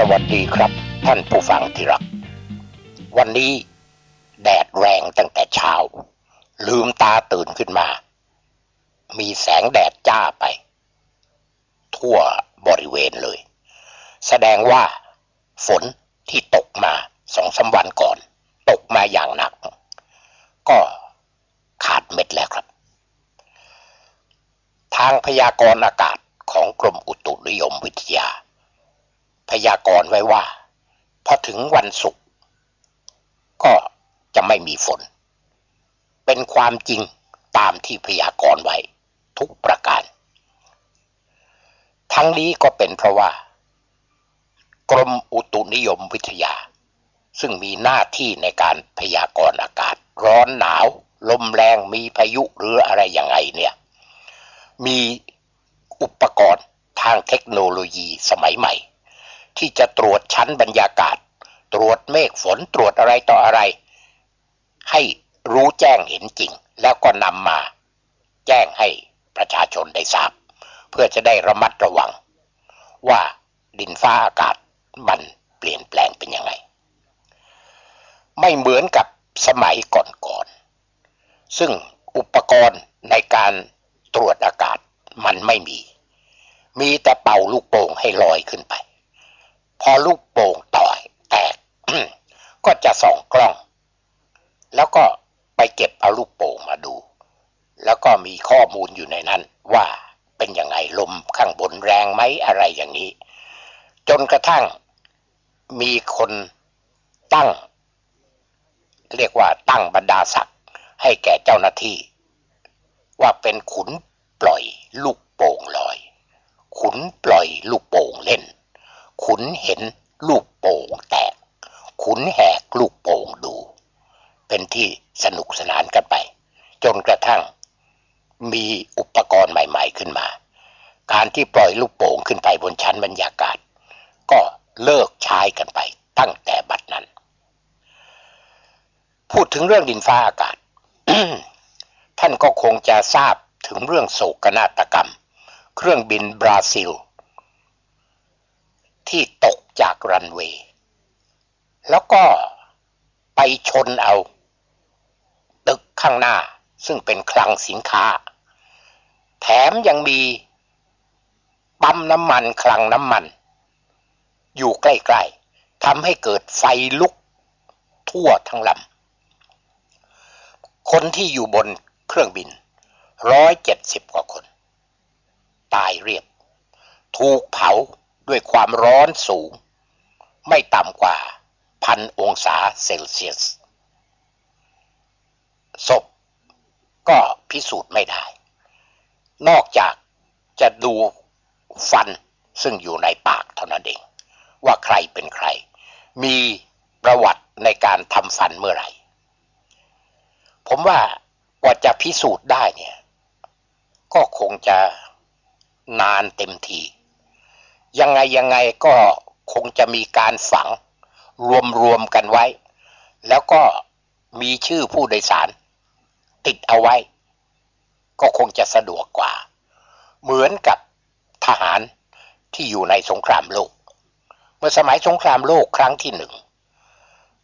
สวัสดีครับท่านผู้ฟังที่รัก วันนี้แดดแรงตั้งแต่เช้า ลืมตาตื่นขึ้นมา มีแสงแดดจ้าไป ทั่วบริเวณเลย แสดงว่าฝนที่ตกมาสองสาวันก่อน ตกมาอย่างหนัก ก็ขาดเม็ดแล้วครับ ทางพยากรณ์อากาศของกรมอุตุนิยมวิทยา พยากรณ์ไว้ว่า พอถึงวันศุกร์ก็จะไม่มีฝน เป็นความจริงตามที่พยากรณ์ไว้ ทุกประการ ทั้งนี้ก็เป็นเพราะว่า กรมอุตุนิยมวิทยา ซึ่งมีหน้าที่ในการพยากรณ์อากาศ ร้อนหนาว ลมแรงมีพายุหรืออะไรอย่างไงเนี่ย มีอุปกรณ์ทางเทคโนโลยีสมัยใหม่ ที่จะตรวจชั้นบรรยากาศ ตรวจเมฆฝนตรวจอะไรต่ออะไร ให้รู้แจ้งเห็นจริง แล้วก็นำมาแจ้งให้ประชาชนได้ทราบ เพื่อจะได้ระมัดระวัง ว่าดินฟ้าอากาศมันเปลี่ยนแปลงเป็นยังไง ไม่เหมือนกับสมัยก่อนๆซึ่งอุปกรณ์ในการตรวจอากาศมันไม่มี มีแต่เป่าลูกโป่งให้ลอยขึ้นไป พอลูกโป่งต่อยแตกก็จะส่องกล้อง แล้วก็ไปเก็บเอาลูกโป่งมาดู แล้วก็มีข้อมูลอยู่ในนั้นว่าเป็นยังไงลมข้างบนแรงไหมอะไรอย่างนี้ จนกระทั่งมีคนตั้ง เรียกว่าตั้งบรรดาศักดิ์ให้แก่เจ้าหน้าที่ ว่าเป็นขุนปล่อยลูกโป่งลอย ขุนปล่อยลูกโป่งเล่น ขุนเห็นลูกโป่งแตก ขุนแหกลูกโป่งดู เป็นที่สนุกสนานกันไป จนกระทั่ง มีอุปกรณ์ใหม่ ๆขึ้นมา การที่ปล่อยลูกโป่งขึ้นไปบนชั้นบรรยากาศ ก็เลิกใช้กันไปตั้งแต่บัดนั้น พูดถึงเรื่องดินฟ้าอากาศ ท่านก็คงจะทราบถึงเรื่องโศกนาฏกรรม เครื่องบินบราซิล ที่ตกจากรันเวย์แล้วก็ไปชนเอา ตึกข้างหน้าซึ่งเป็นคลังสินค้า แถมยังมีปั๊มน้ำมันคลังน้ำมัน อยู่ใกล้ๆทำให้เกิดไฟลุกทั่วทั้งลำคนที่อยู่บนเครื่องบินร้อยเจ็ดสิบกว่าคน ตายเรียบ ถูกเผา ด้วยความร้อนสูง ไม่ต่ำกว่าพันองศาเซลเซียส ศพก็พิสูจน์ไม่ได้ นอกจากจะดูฟันซึ่งอยู่ในปากเท่านั้นเอง ว่าใครเป็นใคร มีประวัติในการทำฟันเมื่อไหร่ ผมว่ากว่าจะพิสูจน์ได้เนี่ย ก็คงจะนานเต็มที ยังไงยังไงก็คงจะมีการฝังรวมรวมกันไว้ แล้วก็มีชื่อผู้โดยสาร ติดเอาไว้ ก็คงจะสะดวกกว่า เหมือนกับทหารที่อยู่ในสงครามโลก เมื่อสมัยสงครามโลกครั้งที่หนึ่ง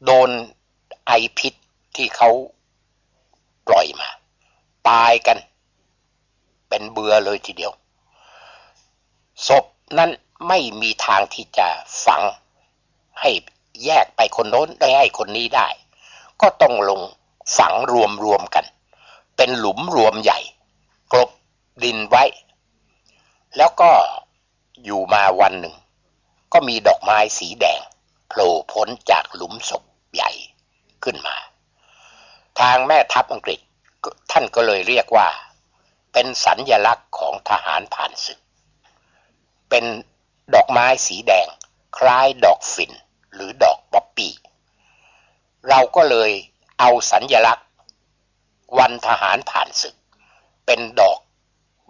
โดนไอพิษที่เขาปล่อยมา ตายกัน เป็นเบือเลยทีเดียว ศพนั้น ไม่มีทางที่จะฝังให้แยกไปคนโน้นได้ให้คนนี้ได้ ก็ต้องลงฝังรวมรวมกัน เป็นหลุมรวมใหญ่ กลบดินไว้ แล้วก็อยู่มาวันหนึ่ง ก็มีดอกไม้สีแดงโผล่พ้นจากหลุมศพใหญ่ขึ้นมา ทางแม่ทัพอังกฤษท่านก็เลยเรียกว่า เป็นสัญญลักษณ์ของทหารผ่านศึก เป็น ดอกไม้สีแดง คล้ายดอกฝิ่น หรือดอกป๊อปปี้ เราก็เลยเอาสัญญลักษณ์ วันทหารผ่านศึก เป็นดอก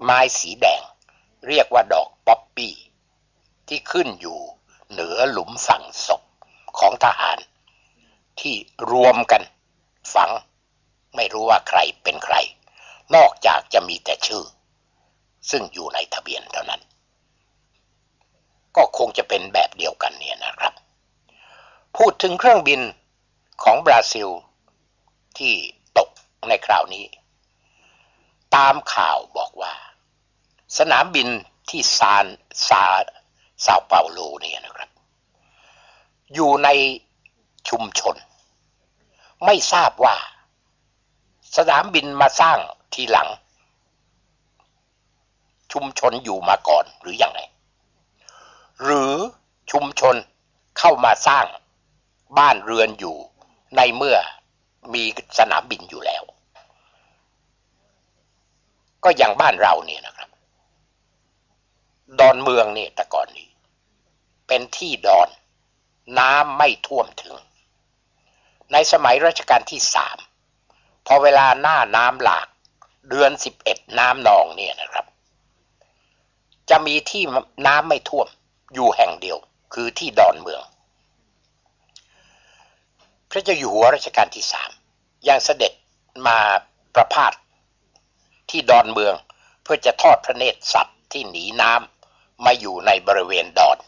ไม้สีแดง เรียกว่าดอกป๊อปปี้ ที่ขึ้นอยู่เหนือหลุมฝังศพของทหาร ที่รวมกันฝัง ไม่รู้ว่าใครเป็นใคร นอกจากจะมีแต่ชื่อ ซึ่งอยู่ในทะเบียนเท่านั้น ก็คงจะเป็นแบบเดียวกันเนี่ยนะครับ พูดถึงเครื่องบินของบราซิลที่ตกในคราวนี้ ตามข่าวบอกว่า สนามบินที่ซานซาซาเปาโลเนี่ยนะครับ อยู่ในชุมชน ไม่ทราบว่า สนามบินมาสร้างทีหลัง ชุมชนอยู่มาก่อนหรืออยังไง หรือชุมชนเข้ามาสร้างบ้านเรือนอยู่ในเมื่อมีสนามบินอยู่แล้ว ก็อย่างบ้านเราเนี่ยนะครับ ดอนเมืองเนี่ยแต่ก่อนนี้ เป็นที่ดอนน้ำไม่ท่วมถึง ในสมัยรัชกาลที่สามพอเวลาหน้าน้ำหลากเดือนสิบเอ็ดน้ำนองเนี่ยนะครับ จะมีที่น้ำไม่ท่วม อยู่แห่งเดียว คือที่ดอนเมือง พระเจ้าอยู่หัวรัชกาลที่สามยังเสด็จมาประพาสที่ดอนเมืองเพื่อจะทอดพระเนตรสัตว์ที่หนีน้ำมาอยู่ในบริเวณดอน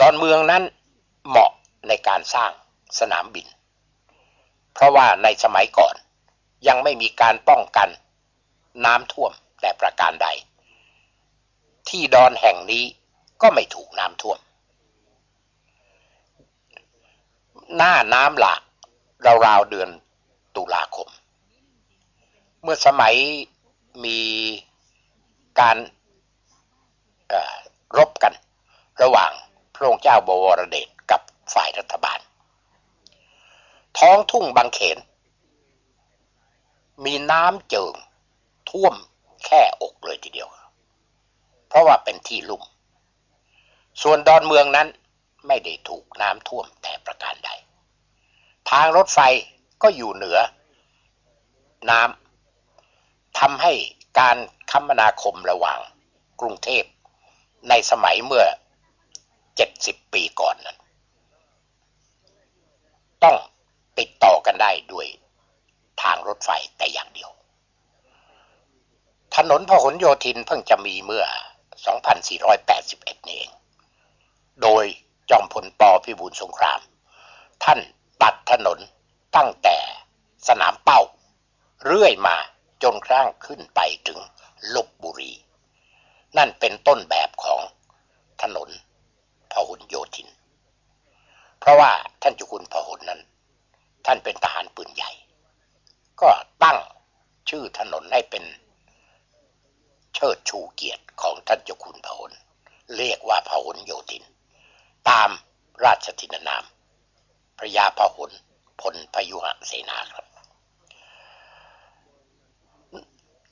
ดอนเมืองนั้นเหมาะในการสร้างสนามบิน เพราะว่าในสมัยก่อนยังไม่มีการป้องกันน้ำท่วมแต่ประการใด ที่ดอนแห่งนี้ก็ไม่ถูกน้ำท่วม หน้าน้ำหลากราวๆเดือนตุลาคม เมื่อสมัยมีการรบกันระหว่างพระองค์เจ้าบวรเดชกับฝ่ายรัฐบาล ท้องทุ่งบางเขน มีน้ำเจิงท่วมแค่อกเลยทีเดียว เพราะว่าเป็นที่ลุ่ม ส่วนดอนเมืองนั้นไม่ได้ถูกน้ำท่วมแต่ประการใด ทางรถไฟก็อยู่เหนือ น้ำทำให้การคมนาคมระหว่างกรุงเทพในสมัยเมื่อเจ็ดสิบปีก่อนนั้น ต้องติดต่อกันได้ด้วยทางรถไฟแต่อย่างเดียว ถนนพหลโยธินเพิ่งจะมีเมื่อ 2481 นี่เอง โดยจอมพลปพิบูลสงคราม ท่านตัดถนนตั้งแต่สนามเป้า เรื่อยมาจนครั้งขึ้นไปถึงลบบุรี นั่นเป็นต้นแบบของถนนพหลโยธิน เพราะว่าท่านจุกุลพหลนั้น ท่านเป็นทหารปืนใหญ่ ก็ตั้งชื่อถนนให้เป็น เชิดชูเกียรติของท่านเจ้าคุณพหลเรียกว่าพหลโยธิน ตามราชทินนาม พระยาพหลพลพยุหเสนาครับ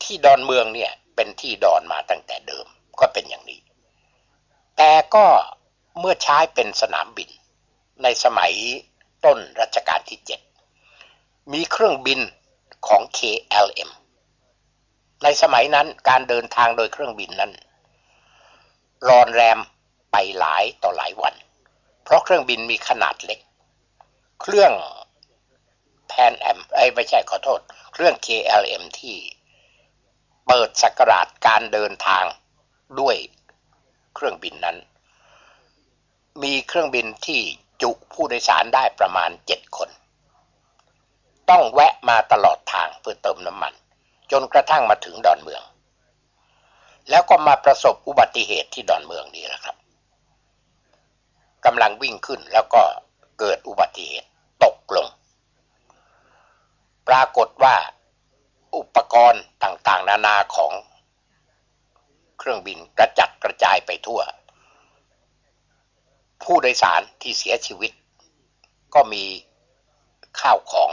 ที่ดอนเมืองเนี่ยเป็นที่ดอนมาตั้งแต่เดิมก็เป็นอย่างนี้ แต่ก็เมื่อใช้เป็นสนามบิน ในสมัยต้นรัชกาลที่เจ็ดมีเครื่องบินของ KLM ในสมัยนั้นการเดินทางโดยเครื่องบินนั้นรอนแรมไปหลายต่อหลายวัน เพราะเครื่องบินมีขนาดเล็ก เครื่องแพนแอมไอ้ไม่ใช่ขอโทษ เครื่อง KLM ที่เปิดสักราชการเดินทางด้วยเครื่องบินนั้น มีเครื่องบินที่จุผู้โดยสารได้ประมาณเจ็ดคน ต้องแวะมาตลอดทางเพื่อเติมน้ำมัน จนกระทั่งมาถึงดอนเมือง แล้วก็มาประสบอุบัติเหตุที่ดอนเมืองนี่แหละครับกำลังวิ่งขึ้นแล้วก็เกิดอุบัติเหตุตกลง ปรากฏว่าอุปกรณ์ต่างๆ นานาของเครื่องบินกระจัดกระจายไปทั่ว ผู้โดยสารที่เสียชีวิต ก็มีข้าวของ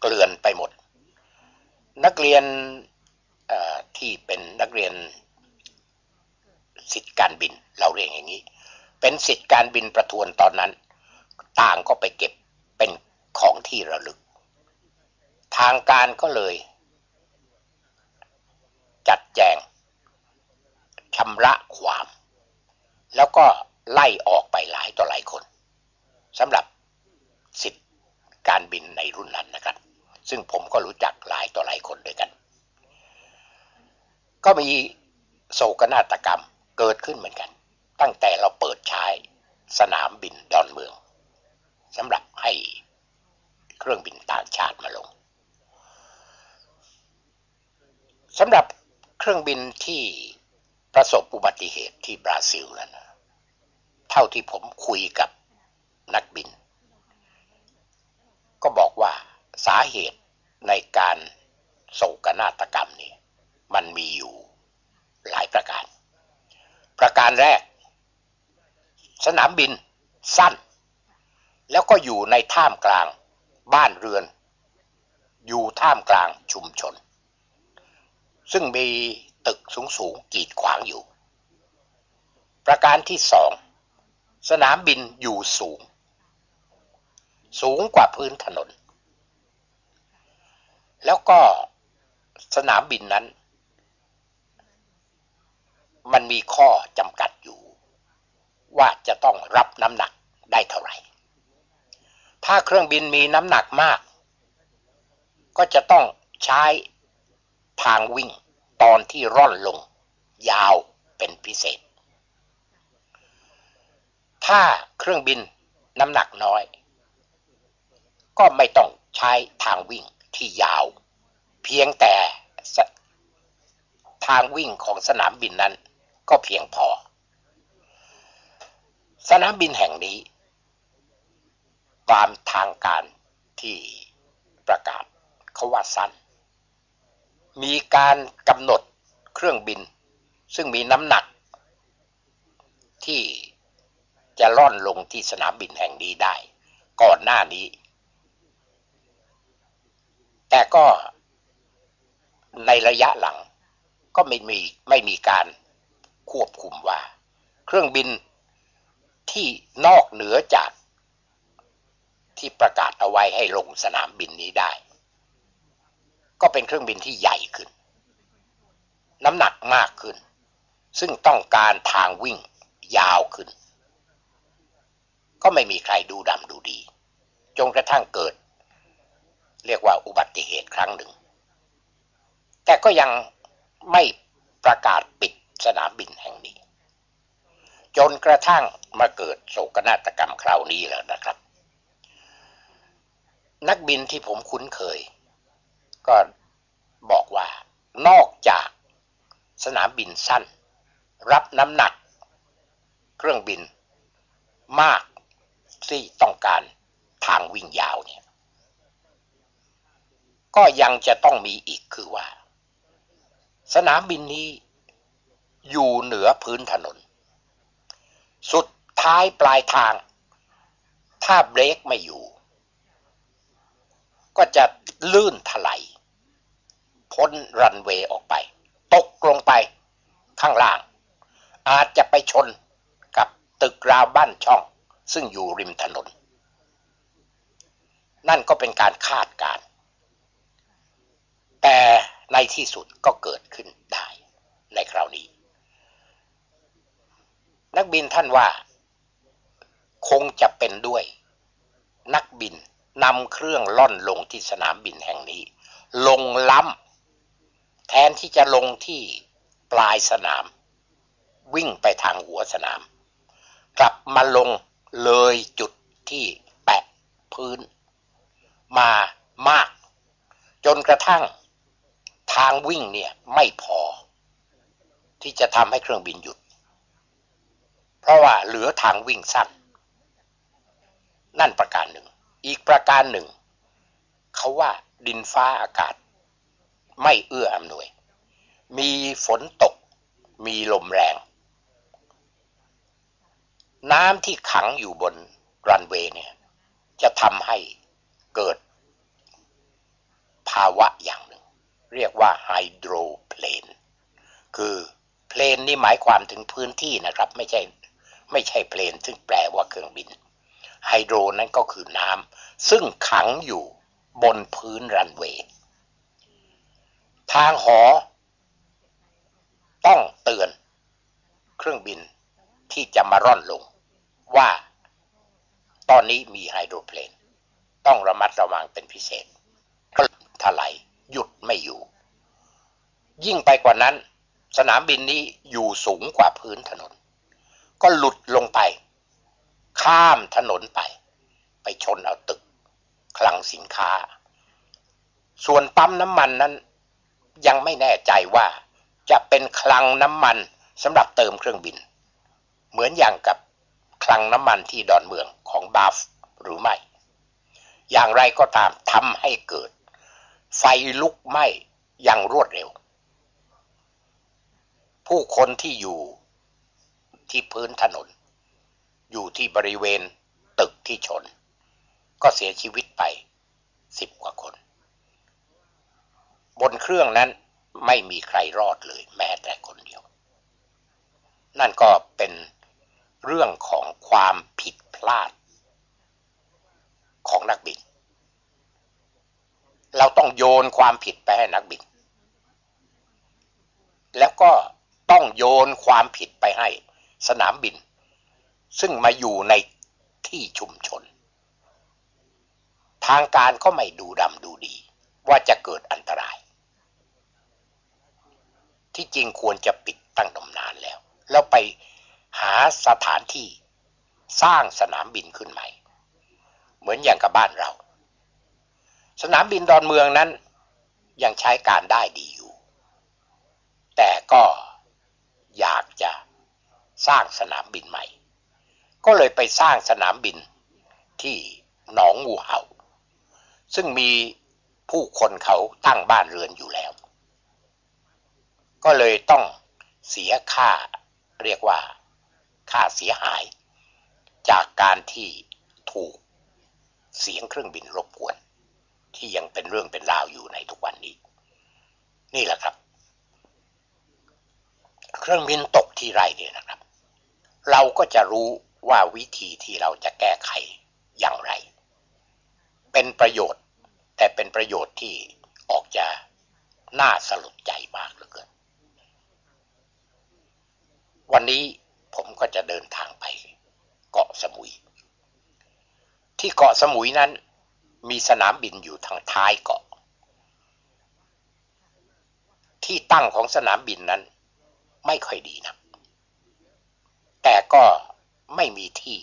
เกลื่อนไปหมด นักเรียนที่เป็นนักเรียนสิทธิการบินเราเรียกอย่างนี้ เป็นสิทธิการบินประทวนตอนนั้น ต่างก็ไปเก็บเป็นของที่ระลึก ทางการก็เลย จัดแจงชำระความ แล้วก็ไล่ออกไปหลายต่อหลายคนสำหรับสิทธิการบินในรุ่นนั้นนะครับ ซึ่งผมก็รู้จักหลายต่อหลายคนด้วยกัน ก็มีโศกนาฏกรรมเกิดขึ้นเหมือนกัน ตั้งแต่เราเปิดใช้สนามบินดอนเมืองสำหรับให้เครื่องบินต่างชาติมาลงสำหรับเครื่องบินที่ประสบอุบัติเหตุที่บราซิลนั้นเท่าที่ผมคุยกับนักบิน ก็บอกว่า สาเหตุในการโศกนาฏกรรมนี่มันมีอยู่หลายประการ ประการแรก สนามบินสั้น แล้วก็อยู่ในท่ามกลางบ้านเรือน อยู่ท่ามกลางชุมชน ซึ่งมีตึกสูงๆกีดขวางอยู่ ประการที่สองสนามบินอยู่สูง สูงกว่าพื้นถนน แล้วก็สนามบินนั้น มันมีข้อจำกัดอยู่ ว่าจะต้องรับน้ำหนักได้เท่าไหร่ ถ้าเครื่องบินมีน้ำหนักมาก ก็จะต้องใช้ทางวิ่งตอนที่ร่อนลง ยาวเป็นพิเศษ ถ้าเครื่องบินน้ำหนักน้อย ก็ไม่ต้องใช้ทางวิ่ง ที่ยาว เพียงแต่ทางวิ่งของสนามบินนั้นก็เพียงพอ สนามบินแห่งนี้ ตามทางการที่ประกาศเขาว่าสั้น มีการกำหนดเครื่องบิน ซึ่งมีน้ำหนัก ที่จะล่อนลงที่สนามบินแห่งนี้ได้ ก่อนหน้านี้ แต่ก็ในระยะหลังก็ไม่มีไม่มีการควบคุมว่า เครื่องบินที่นอกเหนือจากที่ประกาศเอาไว้ให้ลงสนามบินนี้ได้ ก็เป็นเครื่องบินที่ใหญ่ขึ้น น้ำหนักมากขึ้น ซึ่งต้องการทางวิ่งยาวขึ้น ก็ไม่มีใครดูดำดูดีจงกระทั่งเกิด เรียกว่าอุบัติเหตุครั้งหนึ่ง แต่ก็ยังไม่ประกาศปิดสนามบินแห่งนี้ จนกระทั่งมาเกิดโศกนาฏกรรมคราวนี้แล้วนะครับ นักบินที่ผมคุ้นเคย ก็บอกว่านอกจากสนามบินสั้น รับน้ำหนัก เครื่องบินมากที่ต้องการทางวิ่งยาวเนี่ย ก็ยังจะต้องมีอีกคือว่า สนามบินนี้อยู่เหนือพื้นถนน สุดท้ายปลายทาง ถ้าเบรกไม่อยู่ ก็จะลื่นถลายพ้นรันเวย์ออกไป ตกลงไปข้างล่าง อาจจะไปชนกับตึกราวบ้านช่อง ซึ่งอยู่ริมถนน นั่นก็เป็นการคาดการณ์ แต่ในที่สุดก็เกิดขึ้นได้ในคราวนี้ นักบินท่านว่า คงจะเป็นด้วย นักบินนำเครื่องล่อนลงที่สนามบินแห่งนี้ ลงล้ำแทนที่จะลงที่ปลายสนาม วิ่งไปทางหัวสนาม กลับมาลงเลยจุดที่แปะพื้น มามาก จนกระทั่ง ทางวิ่งเนี่ยไม่พอ ที่จะทำให้เครื่องบินหยุด เพราะว่าเหลือทางวิ่งสั้น นั่นประการหนึ่ง อีกประการหนึ่ง เขาว่าดินฟ้าอากาศ ไม่เอื้ออำนวย มีฝนตก มีลมแรง น้ำที่ขังอยู่บนรันเวย์เนี่ย จะทำให้เกิดภาวะอย่าง เรียกว่าไฮโดรเพลนคือเพลนนี่หมายความถึงพื้นที่นะครับ ไม่ใช่ไม่ใช่เพลน ซึ่งแปลว่าเครื่องบินไฮโดรนั้นก็คือน้ำซึ่งขังอยู่บนพื้นรันเวย์ทางหอ ต้องเตือนเครื่องบินที่จะมาร่อนลง ว่าตอนนี้มีไฮโดรเพลน ต้องระมัดระวังเป็นพิเศษก็ถลาย หยุดไม่อยู่ ยิ่งไปกว่านั้น สนามบินนี้อยู่สูงกว่าพื้นถนน ก็หลุดลงไป ข้ามถนนไป ไปชนเอาตึก คลังสินค้า ส่วนปั๊มน้ำมันนั้น ยังไม่แน่ใจว่าจะเป็นคลังน้ำมันสำหรับเติมเครื่องบิน เหมือนอย่างกับคลังน้ำมันที่ดอนเมืองของบาฟหรือไม่ อย่างไรก็ตามทำให้เกิด ไฟลุกไหม้อย่างรวดเร็ว ผู้คนที่อยู่ที่พื้นถนน อยู่ที่บริเวณตึกที่ชน ก็เสียชีวิตไปสิบกว่าคน บนเครื่องนั้นไม่มีใครรอดเลยแม้แต่คนเดียว นั่นก็เป็นเรื่องของความผิดพลาดของนักบิน เราต้องโยนความผิดไปให้นักบิน แล้วก็ต้องโยนความผิดไปให้สนามบิน ซึ่งมาอยู่ในที่ชุมชน ทางการก็ไม่ดูดำดูดี ว่าจะเกิดอันตราย ที่จริงควรจะปิดตั้งนมนานแล้ว แล้วไปหาสถานที่สร้างสนามบินขึ้นใหม่ เหมือนอย่างกับบ้านเรา สนามบินดอนเมืองนั้น ยังใช้การได้ดีอยู่ แต่ก็อยากจะสร้างสนามบินใหม่ ก็เลยไปสร้างสนามบินที่หนองงูเห่า ซึ่งมีผู้คนเขาตั้งบ้านเรือนอยู่แล้ว ก็เลยต้องเสียค่าเรียกว่าค่าเสียหาย จากการที่ถูกเสียงเครื่องบินรบกวน ที่ยังเป็นเรื่องเป็นราวอยู่ในทุกวันนี้ นี่แหละครับ เครื่องบินตกที่ไรเนี่ยนะครับ เราก็จะรู้ว่าวิธีที่เราจะแก้ไขอย่างไร เป็นประโยชน์ แต่เป็นประโยชน์ที่ออกจะน่าสลดใจมากเหลือเกิน วันนี้ผมก็จะเดินทางไป เกาะสมุย ที่เกาะสมุยนั้น มีสนามบินอยู่ทางท้ายเกาะ ที่ตั้งของสนามบินนั้น ไม่ค่อยดีนะแต่ก็ไม่มีที่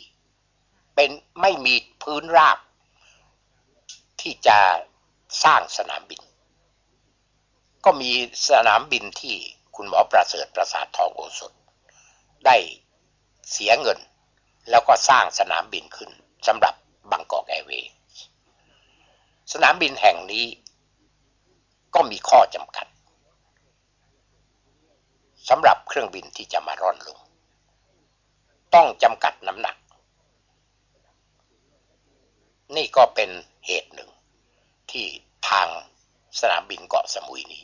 เป็นไม่มีพื้นราบ ที่จะสร้างสนามบิน ก็มีสนามบินที่คุณหมอประเสริฐประสาททองโอสถ ได้เสียเงิน แล้วก็สร้างสนามบินขึ้นสำหรับบางกอกแอร์เวย์ สนามบินแห่งนี้ ก็มีข้อจำกัดสำหรับเครื่องบินที่จะมาร่อนลง ต้องจำกัดน้ำหนัก นี่ก็เป็นเหตุหนึ่ง ที่ทางสนามบินเกาะสมุยนี้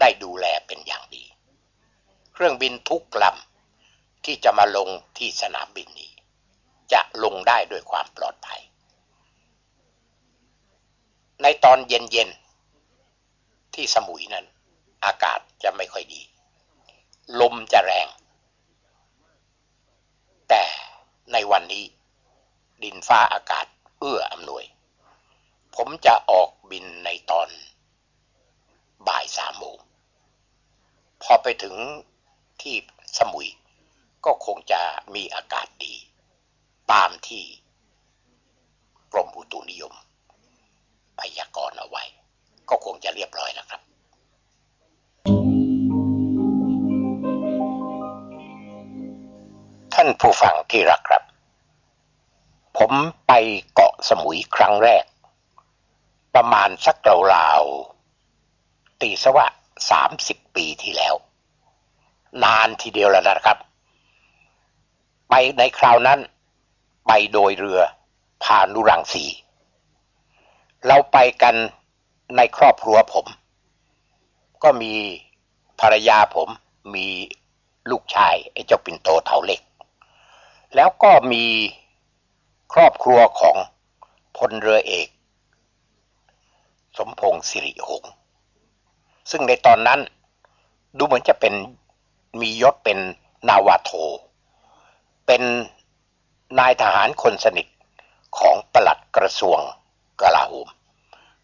ได้ดูแลเป็นอย่างดี เครื่องบินทุกลำที่จะมาลงที่สนามบินนี้ จะลงได้ด้วยความปลอดภัย ในตอนเย็นๆ ที่สมุยนั้น อากาศจะไม่ค่อยดี ลมจะแรง แต่ในวันนี้ ดินฟ้าอากาศเอื้ออำนวย ผมจะออกบินในตอนบ่ายสามโมงพอไปถึงที่สมุย ก็คงจะมีอากาศดี ตามที่กรมอุตุนิยม พยากรณ์เอาไว้ ก็คงจะเรียบร้อยแล้วครับท่านผู้ฟังที่รักครับ ผมไปเกาะสมุยครั้งแรก ประมาณสักราวๆตีสวะสามสิบปีที่แล้ว นานทีเดียวแล้วนะครับ ไปในคราวนั้น ไปโดยเรือพานุรังสี เราไปกันในครอบครัวผม ก็มีภรรยาผมมีลูกชายไอ้เจ้าปิ่นโตเถาเล็ก แล้วก็มีครอบครัวของพลเรือเอก สมพงศ์สิริหงษ์ซึ่งในตอนนั้นดูเหมือนจะเป็นมียศเป็นนาวาโท เป็นนายทหารคนสนิทของปลัดกระทรวง กลาโหม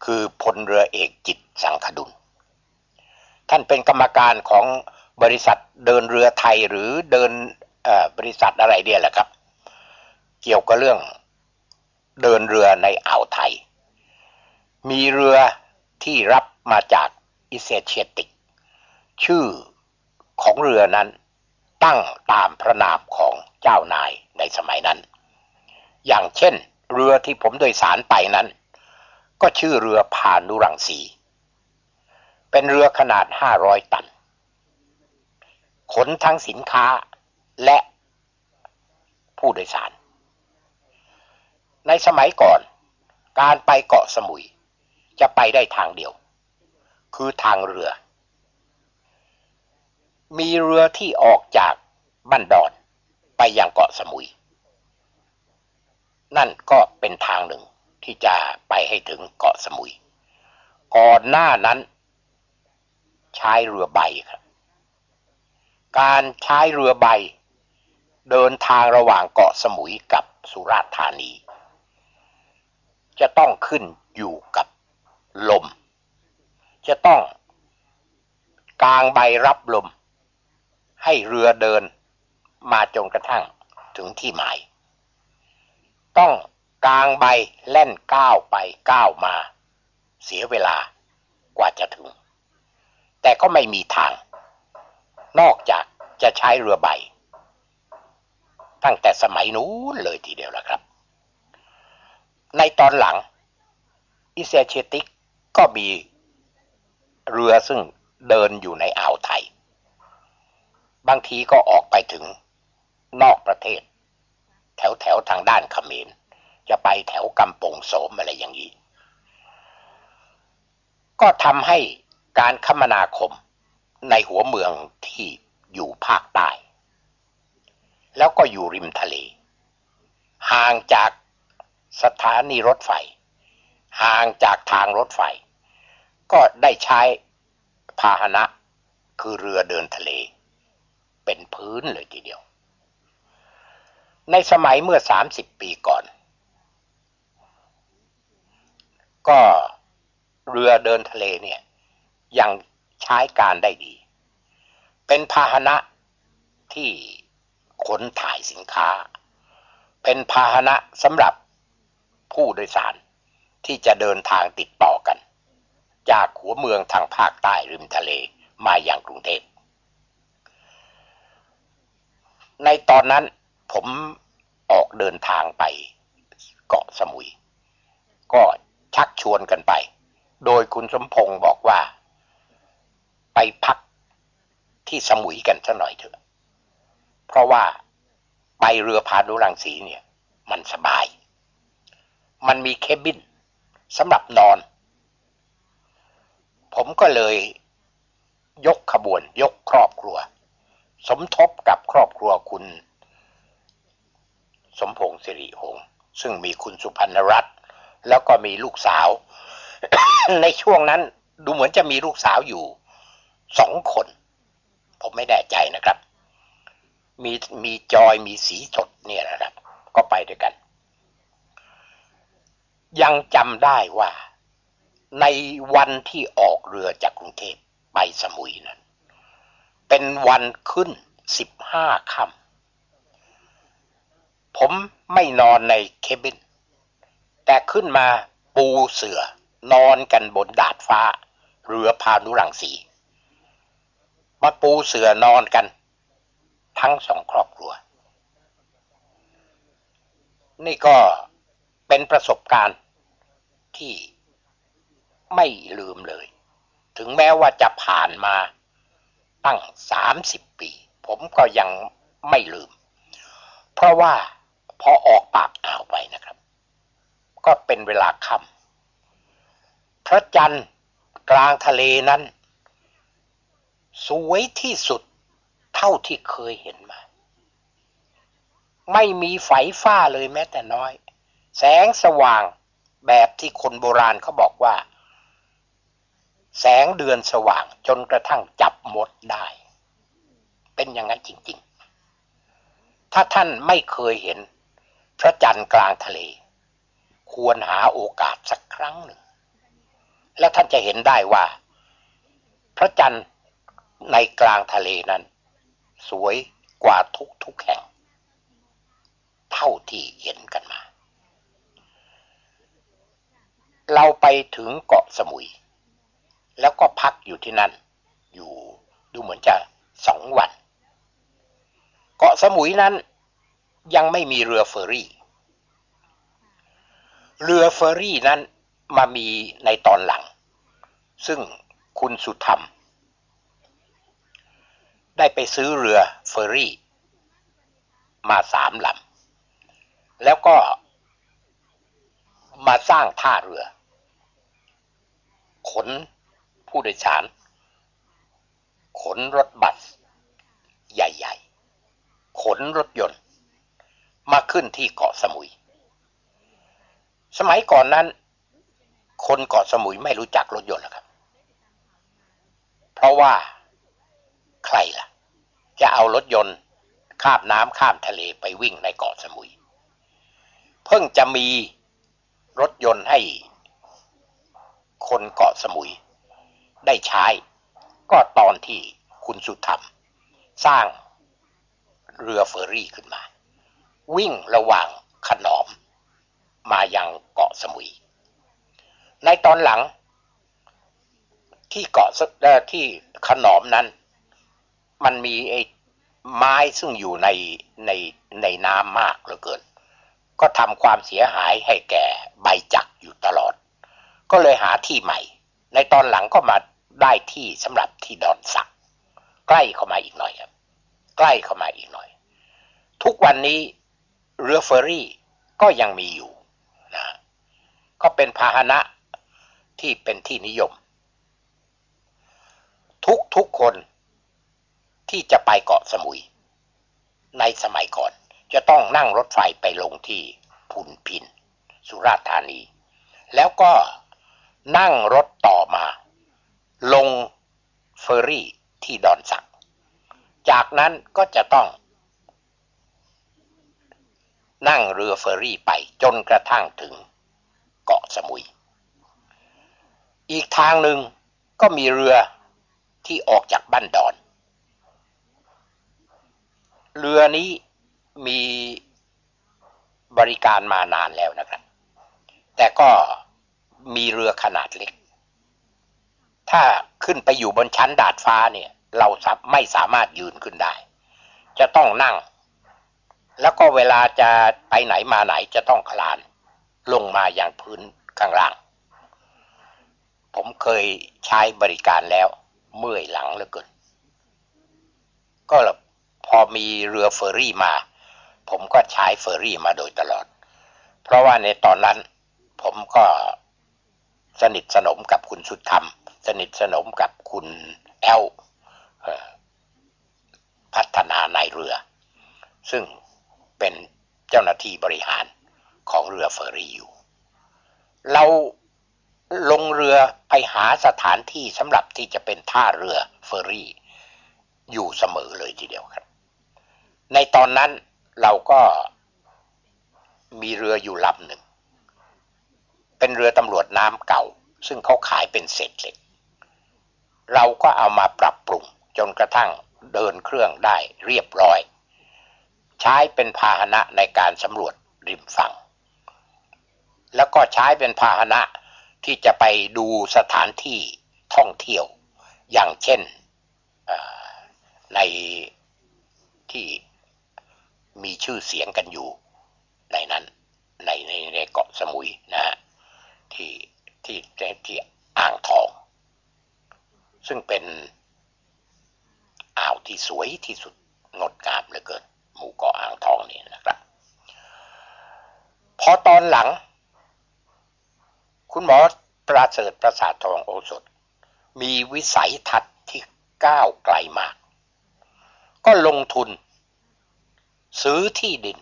คือพลเรือเอกจิตสังคดุล ท่านเป็นกรรมการของบริษัทเดินเรือไทยหรือเดินบริษัทอะไรเนี่ยแหละครับ เกี่ยวกับเรื่องเดินเรือในอ่าวไทย มีเรือที่รับมาจากอิเซเชติก ชื่อของเรือนั้นตั้งตามพระนามของเจ้านายในสมัยนั้น อย่างเช่น เรือที่ผมโดยสารไปนั้น ก็ชื่อเรือพานุรังสี เป็นเรือขนาด 500 ตัน ขนทั้งสินค้าและผู้โดยสาร ในสมัยก่อน การไปเกาะสมุยจะไปได้ทางเดียว คือทางเรือ มีเรือที่ออกจากบ้านดอนไปยังเกาะสมุย นั่นก็เป็นทางหนึ่ง ที่จะไปให้ถึงเกาะสมุย ก่อนหน้านั้น ใช้เรือใบครับ การใช้เรือใบ เดินทางระหว่างเกาะสมุยกับสุราษฎร์ธานี จะต้องขึ้นอยู่กับลม จะต้องกางใบรับลม ให้เรือเดินมาจนกระทั่งถึงที่หมาย ต้อง กลางใบแล่นก้าวไปก้าวมา เสียเวลากว่าจะถึง แต่ก็ไม่มีทาง นอกจากจะใช้เรือใบ ตั้งแต่สมัยนู้นเลยทีเดียวแล้วครับ ในตอนหลัง อิเซเชติกก็มีเรือซึ่งเดินอยู่ในอ่าวไทย บางทีก็ออกไปถึงนอกประเทศ แถวแถวทางด้านเขมร จะไปแถวกำปงโสมอะไรอย่างนี้ ก็ทำให้การคมนาคมในหัวเมืองที่อยู่ภาคใต้ แล้วก็อยู่ริมทะเล ห่างจากสถานีรถไฟ ห่างจากทางรถไฟ ก็ได้ใช้พาหนะคือเรือเดินทะเล เป็นพื้นเลยทีเดียว ในสมัยเมื่อ 30 ปีก่อน ก็เรือเดินทะเลเนี่ยยังใช้การได้ดี เป็นพาหนะที่ขนถ่ายสินค้า เป็นพาหนะสำหรับผู้โดยสารที่จะเดินทางติดต่อกัน จากหัวเมืองทางภาคใต้ริมทะเลมาอย่างกรุงเทพ ในตอนนั้นผมออกเดินทางไปเกาะสมุย ก็ ชักชวนกันไป โดยคุณสมพงศ์บอกว่า ไปพักที่สมุยกันสักหน่อยเถอะ เพราะว่าไปเรือพานุรังสีเนี่ย มันสบาย มันมีเคบินสำหรับนอน ผมก็เลยยกขบวนยกครอบครัว สมทบกับครอบครัวคุณ สมพงษ์สิริหง ซึ่งมีคุณสุพันธรัตน์ แล้วก็มีลูกสาว ในช่วงนั้นดูเหมือนจะมีลูกสาวอยู่สองคน ผมไม่แน่ใจนะครับ มีมีจอยมีสีสดเนี่ยนะครับ ก็ไปด้วยกัน ยังจำได้ว่า ในวันที่ออกเรือจากกรุงเทพไปสมุยนั้น เป็นวันขึ้นสิบห้าค่ำผมไม่นอนในเคบิน แต่ขึ้นมาปูเสือนอนกันบนดาดฟ้า เรือพานุรังสี มาปูเสือนอนกัน ทั้งสองครอบครัว นี่ก็เป็นประสบการณ์ที่ไม่ลืมเลย ถึงแม้ว่าจะผ่านมาตั้งสามสิบปี ผมก็ยังไม่ลืม เพราะว่าพอออกปากอ่าวไปนะครับ ก็เป็นเวลาค่ำพระจันทร์กลางทะเลนั้น สวยที่สุดเท่าที่เคยเห็นมา ไม่มีไฟฟ้าเลยแม้แต่น้อย แสงสว่างแบบที่คนโบราณเขาบอกว่า แสงเดือนสว่างจนกระทั่งจับหมดได้ เป็นอย่างนั้นจริง ๆ ถ้าท่านไม่เคยเห็น พระจันทร์กลางทะเล ควรหาโอกาสสักครั้งหนึ่ง แล้วท่านจะเห็นได้ว่า พระจันทร์ในกลางทะเลนั้น สวยกว่าทุกทุกแห่ง เท่าที่เห็นกันมา เราไปถึงเกาะสมุย แล้วก็พักอยู่ที่นั่น อยู่ดูเหมือนจะสองวัน เกาะสมุยนั้นยังไม่มีเรือเฟอร์รี่ เรือเฟอร์รี่นั้นมามีในตอนหลัง ซึ่งคุณสุธรรม ได้ไปซื้อเรือเฟอร์รี่ มาสามลำแล้วก็มาสร้างท่าเรือ ขนผู้โดยสาร ขนรถบัสใหญ่ ๆ ขนรถยนต์ มาขึ้นที่เกาะสมุย สมัยก่อนนั้น คนเกาะสมุยไม่รู้จักรถยนต์หรอกครับ เพราะว่าใครล่ะ จะเอารถยนต์ข้ามน้ำข้ามทะเลไปวิ่งในเกาะสมุย เพิ่งจะมีรถยนต์ให้คนเกาะสมุย ได้ใช้ ก็ตอนที่คุณสุธรรม สร้างเรือเฟอร์รี่ขึ้นมา วิ่งระหว่างขนอม มายังเกาะสมุย ในตอนหลังที่เกาะที่ขนอมนั้น มันมีไอ้ไม้ซึ่งอยู่ในในในน้ำมากเหลือเกิน ก็ทำความเสียหายให้แก่ใบจักอยู่ตลอด ก็เลยหาที่ใหม่ ในตอนหลังก็มาได้ที่สำหรับที่ดอนสัก ใกล้เข้ามาอีกหน่อยครับ ใกล้เข้ามาอีกหน่อย ทุกวันนี้เรือเฟอร์รี่ก็ยังมีอยู่ นะก็เป็นพาหนะที่เป็นที่นิยม ทุกทุกคนที่จะไปเกาะสมุย ในสมัยก่อน จะต้องนั่งรถไฟไปลงที่พุนพิน สุราษฎร์ธานี แล้วก็นั่งรถต่อมา ลงเฟอร์รี่ที่ดอนสัก จากนั้นก็จะต้อง นั่งเรือเฟอร์รี่ไปจนกระทั่งถึงเกาะสมุย อีกทางหนึ่งก็มีเรือที่ออกจากบ้านดอน เรือนี้มีบริการมานานแล้วนะครับ แต่ก็มีเรือขนาดเล็ก ถ้าขึ้นไปอยู่บนชั้นดาดฟ้าเนี่ย เราไม่สามารถยืนขึ้นได้ จะต้องนั่ง แล้วก็เวลาจะไปไหนมาไหนจะต้องคลาน ลงมาอย่างพื้นข้างล่าง ผมเคยใช้บริการแล้ว เมื่อยหลังเหลือเกิน ก็พอมีเรือเฟอร์รี่มา ผมก็ใช้เฟอร์รี่มาโดยตลอด เพราะว่าในตอนนั้นผมก็สนิทสนมกับคุณสุดธรรม สนิทสนมกับคุณแอลพัฒนาในเรือ ซึ่ง เป็นเจ้าหน้าที่บริหารของเรือเฟอร์รี่อยู่ เราลงเรือไปหาสถานที่สำหรับที่จะเป็นท่าเรือเฟอร์รี่ อยู่เสมอเลยทีเดียวครับ ในตอนนั้นเราก็มีเรืออยู่ลำหนึ่ง เป็นเรือตำรวจน้ำเก่า ซึ่งเขาขายเป็นเศษเหล็ก เราก็เอามาปรับปรุงจนกระทั่งเดินเครื่องได้เรียบร้อย ใช้เป็นพาหนะในการสำรวจริมฝั่ง แล้วก็ใช้เป็นพาหนะที่จะไปดูสถานที่ท่องเที่ยว อย่างเช่นในที่มีชื่อเสียงกันอยู่ในนั้นในในในเกาะสมุยนะที่ที่ที่อ่างทอง ซึ่งเป็นอ่าวที่สวยที่สุดงดงามเหลือเกินหมู่เกาะอ่างทองนี่นะครับ พอตอนหลัง คุณหมอป ระเสริฐประสาททองโอสถ มีวิสัยทัศน์ที่ก้าวไกลมาก ก็ลงทุน ซื้อที่ดิน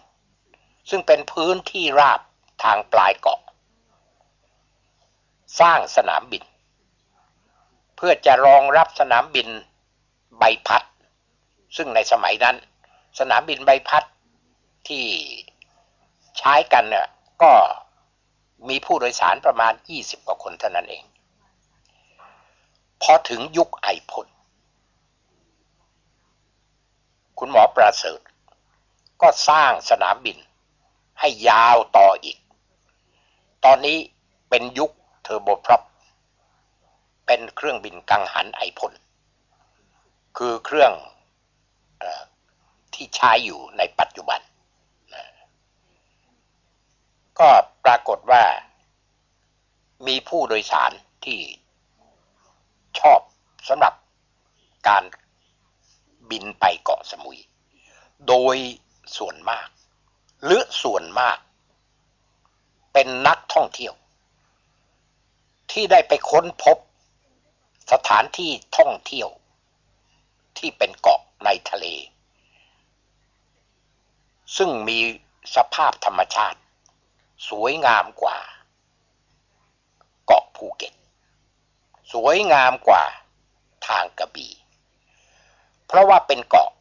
ซึ่งเป็นพื้นที่ราบทางปลายเกาะ สร้างสนามบิน เพื่อจะรองรับสนามบินใบพัด ซึ่งในสมัยนั้น สนามบินใบพัดที่ใช้กันเนี่ยก็ มีผู้โดยสารประมาณ 20 กว่าคนเท่านั้นเอง พอถึงยุคไอพ่นคุณหมอประเสริฐ ก็สร้างสนามบิน ให้ยาวต่ออีก ตอนนี้เป็นยุคเทอร์โบพรอปเป็นเครื่องบินกังหันไอพลคือเครื่องอที่ใช้อยู่ในปัจจุบัน ก็ปรากฏว่า มีผู้โดยสารที่ชอบสำหรับการบินไปเกาะสมุย โดยส่วนมาก หรือส่วนมาก เป็นนักท่องเที่ยว ที่ได้ไปค้นพบสถานที่ท่องเที่ยว ที่เป็นเกาะในทะเล ซึ่งมีสภาพธรรมชาติ สวยงามกว่า เกาะภูเก็ต สวยงามกว่าทางกระบี่ เพราะว่าเป็นเกาะ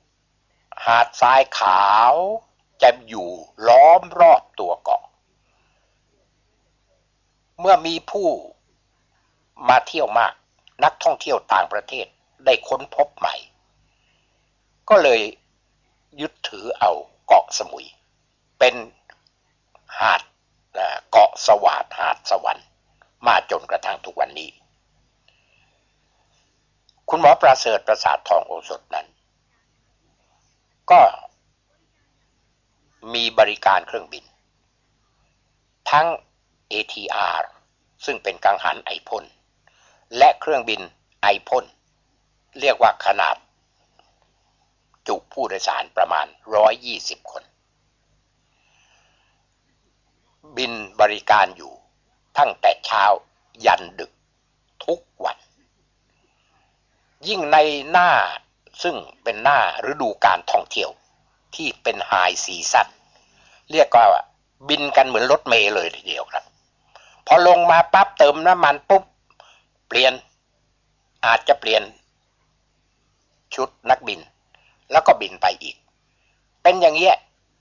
หาดทรายขาวจะอยู่ล้อมรอบตัวเกาะ เมื่อมีผู้มาเที่ยวมาก นักท่องเที่ยวต่างประเทศได้ค้นพบใหม่ ก็เลยยึดถือเอาเกาะสมุย เป็นหาด เกาะสวาดหาดสวรรค์ มาจนกระทั่งทุกวันนี้ คุณหมอประเสริฐประสาททองโอสถนั้น ก็มีบริการเครื่องบิน ทั้ง ATR ซึ่งเป็นกังหันไอพ่นและเครื่องบินไอพ่นเรียกว่าขนาด จุผู้โดยสารประมาณ 120 คน บินบริการอยู่ ตั้งแต่เช้ายันดึกทุกวัน ยิ่งในหน้าซึ่งเป็นหน้าฤดูการท่องเที่ยวที่เป็นไฮซีซั่นเรียกว่าบินกันเหมือนรถเมล์เลยทีเดียวครับ พอลงมาปั๊บเติมน้ำมันปุ๊บ เปลี่ยนอาจจะเปลี่ยน ชุดนักบิน แล้วก็บินไปอีก เป็นอย่างเงี้ย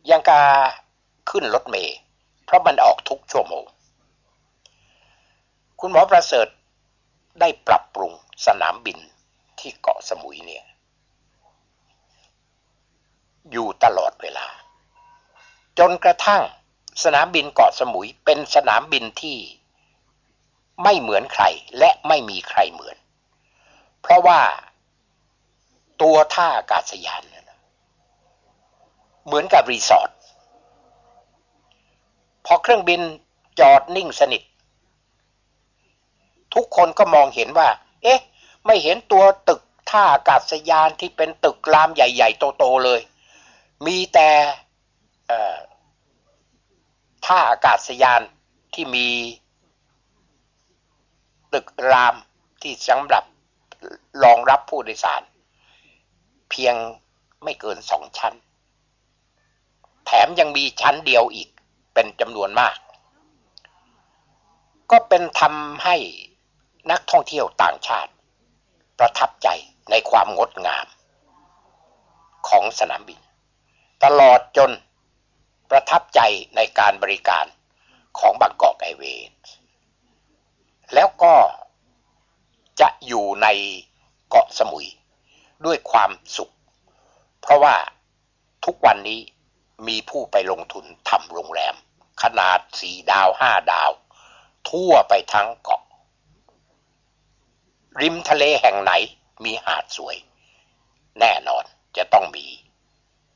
ยังกาขึ้นรถเมย์ เพราะมันออกทุกชั่วโมง คุณหมอประเสริฐได้ปรับปรุงสนามบินที่เกาะสมุยเนี่ย อยู่ตลอดเวลา จนกระทั่งสนามบินเกาะสมุยเป็นสนามบินที่ไม่เหมือนใครและไม่มีใครเหมือน เพราะว่าตัวท่าอากาศยาน เหมือนกับรีสอร์ท พอเครื่องบินจอดนิ่งสนิท ทุกคนก็มองเห็นว่า เอ๊ะ ไม่เห็นตัวตึกท่าอากาศยานที่เป็นตึกรามใหญ่ๆ โตๆเลย มีแต่ท่าอากาศยานที่มีตึกรามที่สำหรับรองรับผู้โดยสาร เพียงไม่เกินสองชั้น แถมยังมีชั้นเดียวอีก เป็นจำนวนมาก ก็เป็นทำให้นักท่องเที่ยวต่างชาติ ประทับใจในความงดงาม ของสนามบิน ตลอดจนประทับใจในการบริการของบางกอกไอเวย์แล้วก็จะอยู่ในเกาะสมุยด้วยความสุข เพราะว่าทุกวันนี้มีผู้ไปลงทุนทำโรงแรม ขนาดสี่ดาวห้าดาว ทั่วไปทั้งเกาะ ริมทะเลแห่งไหนมีหาดสวย แน่นอนจะต้องมี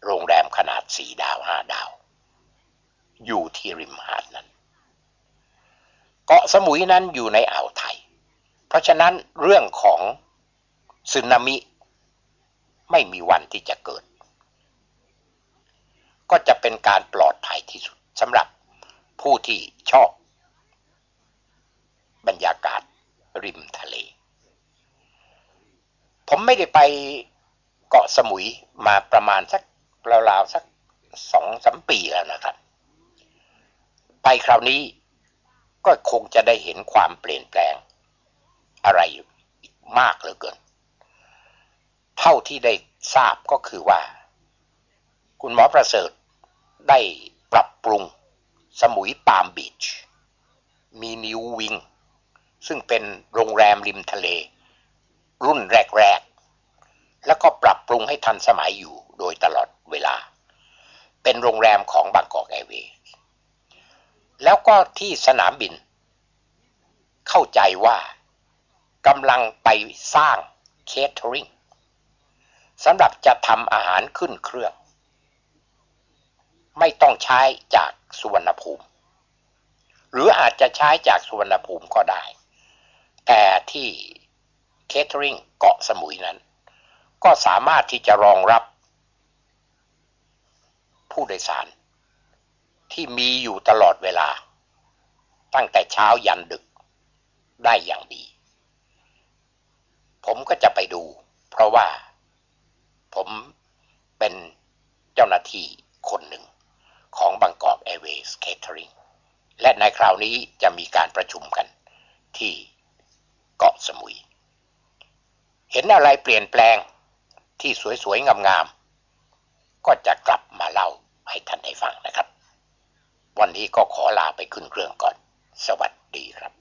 โรงแรมขนาดสี่ดาวห้าดาว อยู่ที่ริมหาดนั้น เกาะสมุยนั้นอยู่ในอ่าวไทย เพราะฉะนั้นเรื่องของสึนามิไม่มีวันที่จะเกิด ก็จะเป็นการปลอดภัยที่สุดสำหรับ ผู้ที่ชอบ บรรยากาศริมทะเล ผมไม่ได้ไปเกาะสมุยมาประมาณสักราวๆสักสองสามปีแล้วนะครับ ไปคราวนี้ก็คงจะได้เห็นความเปลี่ยนแปลง อะไรมากเหลือเกิน เท่าที่ได้ทราบก็คือว่า คุณหมอประเสริฐได้ปรับปรุง สมุยปามบีช มีนิววิง ซึ่งเป็นโรงแรมริมทะเล รุ่นแรก ๆ แล้วก็ปรับปรุงให้ทันสมัยอยู่โดยตลอดเวลา เป็นโรงแรมของบางกอกแอร์เวย์แล้วก็ที่สนามบิน เข้าใจว่ากำลังไปสร้างเคเทอริงสำหรับจะทำอาหารขึ้นเครื่อง ไม่ต้องใช้จาก สุวรรณภูมิ หรืออาจจะใช้จากสุวรรณภูมิก็ได้ แต่ที่เคเทอริงเกาะสมุยนั้น ก็สามารถที่จะรองรับผู้โดยสาร ที่มีอยู่ตลอดเวลา ตั้งแต่เช้ายันดึกได้อย่างดี ผมก็จะไปดู เพราะว่าผมเป็นเจ้าหน้าที่คนหนึ่ง ของ Bangkok Airways Catering และในคราวนี้จะมีการประชุมกันที่เกาะสมุย เห็นอะไรเปลี่ยนแปลงที่สวยๆ งามๆ ก็จะกลับมาเล่าให้ท่านได้ฟังนะครับ วันนี้ก็ขอลาไปขึ้นเครื่องก่อน สวัสดีครับ